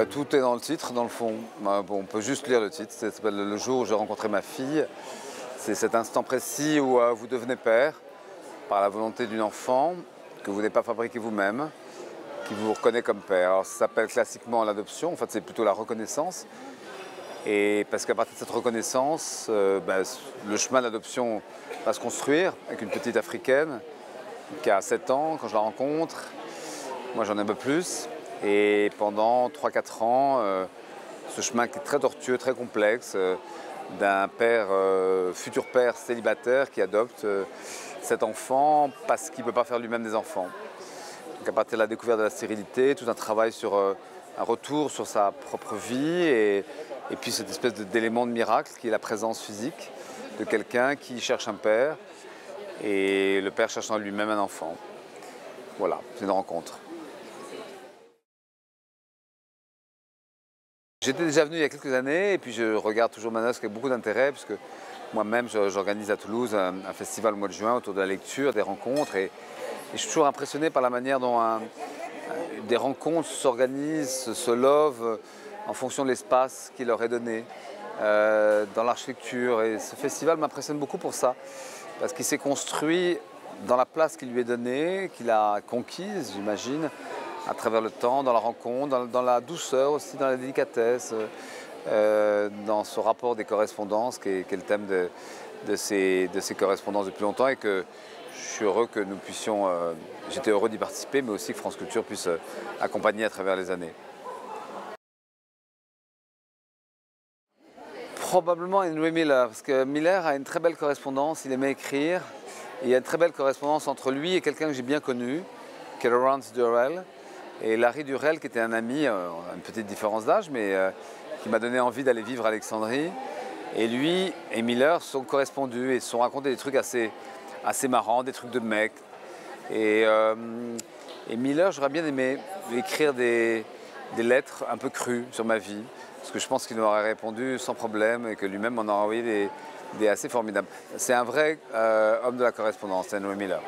bah, Tout est dans le titre, dans le fond. Bah, on peut juste lire le titre. Ça s'appelle Le jour où j'ai rencontré ma fille. C'est cet instant précis où euh, vous devenez père par la volonté d'une enfant que vous n'avez pas fabriqué vous-même, qui vous reconnaît comme père. Alors, ça s'appelle classiquement l'adoption. En fait, c'est plutôt la reconnaissance. Et parce qu'à partir de cette reconnaissance, euh, bah, le chemin d'adoption va se construire avec une petite africaine qui a 7 ans quand je la rencontre. Moi j'en ai un peu plus. Et pendant 3-4 ans, euh, ce chemin qui est très tortueux, très complexe, euh, d'un père, futur père célibataire qui adopte cet enfant parce qu'il ne peut pas faire lui-même des enfants. Donc à partir de la découverte de la stérilité, tout un travail sur un retour sur sa propre vie et, et puis cette espèce d'élément de miracle qui est la présence physique de quelqu'un qui cherche un père et le père cherchant lui-même un enfant. Voilà, c'est une rencontre. J'étais déjà venu il y a quelques années et puis je regarde toujours Manosque avec beaucoup d'intérêt puisque moi-même j'organise à Toulouse un, festival au mois de juin autour de la lecture, des rencontres et, je suis toujours impressionné par la manière dont des rencontres s'organisent, se lovent en fonction de l'espace qui leur est donné euh, dans l'architecture. Et ce festival m'impressionne beaucoup pour ça, parce qu'il s'est construit dans la place qui lui est donnée, qu'il a conquise, j'imagine, à travers le temps, dans la rencontre, dans, la douceur aussi, dans la délicatesse, euh, dans ce rapport des correspondances qui est, le thème de, ces, de, ces, correspondances depuis longtemps et que je suis heureux que nous puissions, euh, j'étais heureux d'y participer, mais aussi que France Culture puisse accompagner à travers les années. Probablement Henry Miller, parce que Miller a une très belle correspondance, il aimait écrire. il y a une très belle correspondance entre lui et quelqu'un que j'ai bien connu, qui est Laurence Durrell. Et Larry Durrell, qui était un ami, euh, on a une petite différence d'âge, mais euh, qui m'a donné envie d'aller vivre à Alexandrie. Et lui et Miller sont correspondus et se sont racontés des trucs assez, assez marrants, des trucs de mecs. Et, euh, Miller, j'aurais bien aimé écrire des, lettres un peu crues sur ma vie. Parce que je pense qu'il m'aurait répondu sans problème et que lui-même m'en aurait envoyé des, assez formidables. C'est un vrai euh, homme de la correspondance, Henry Miller.